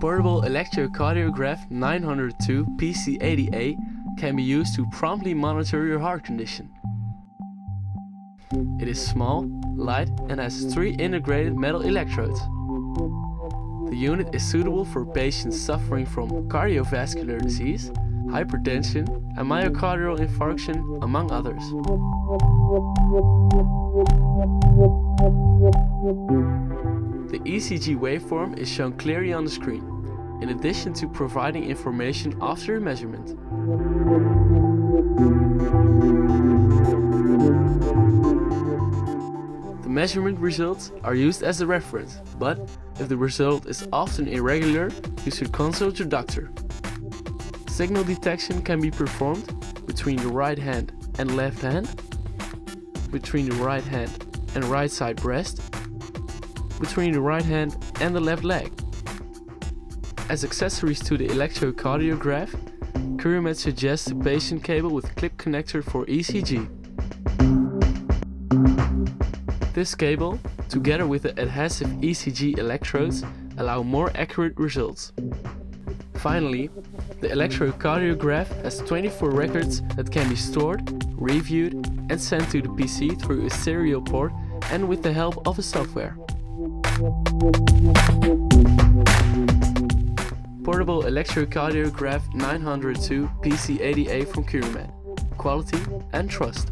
portable electrocardiograph 902 PC80A can be used to promptly monitor your heart condition. It is small, light and has three integrated metal electrodes. The unit is suitable for patients suffering from cardiovascular disease, hypertension and myocardial infarction among others. The ECG waveform is shown clearly on the screen, in addition to providing information after a measurement. The measurement results are used as a reference, but if the result is often irregular, you should consult your doctor. Signal detection can be performed between the right hand and left hand, between the right hand and right side breast, between the right hand and the left leg. As accessories to the electrocardiograph, Quirumed suggests a patient cable with clip connector for ECG. This cable, together with the adhesive ECG electrodes, allow more accurate results. Finally, the electrocardiograph has 24 records that can be stored, reviewed and sent to the PC through a serial port and with the help of a software. Portable electrocardiograph 902 PC80A from Quirumed. Quality and trust.